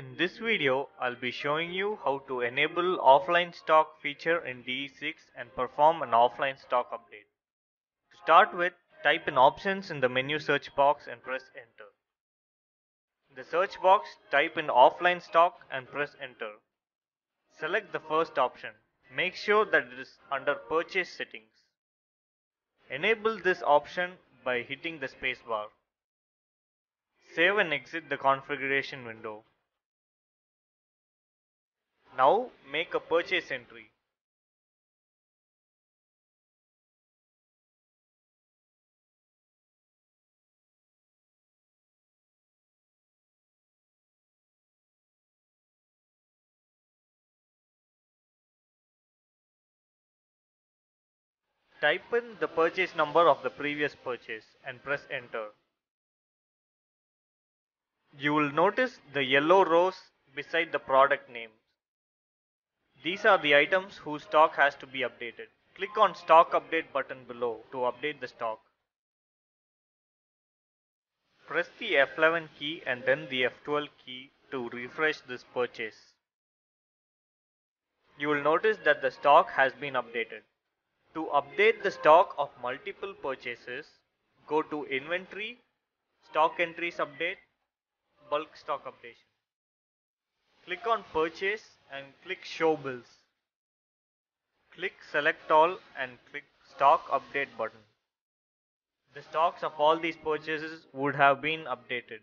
In this video, I'll be showing you how to enable offline stock feature in DE6 and perform an offline stock update. To start with, type in options in the menu search box and press enter. In the search box, type in offline stock and press enter. Select the first option. Make sure that it is under purchase settings. Enable this option by hitting the spacebar. Save and exit the configuration window. Now make a purchase entry. Type in the purchase number of the previous purchase and press enter. You will notice the yellow rows beside the product names. These are the items whose stock has to be updated. Click on stock update button below to update the stock. Press the F11 key and then the F12 key to refresh this purchase. You will notice that the stock has been updated. To update the stock of multiple purchases, go to Inventory, Stock Entries Update, Bulk Stock Updation. Click on Purchase and click Show Bills. Click Select All and click Stock Update button. The stocks of all these purchases would have been updated.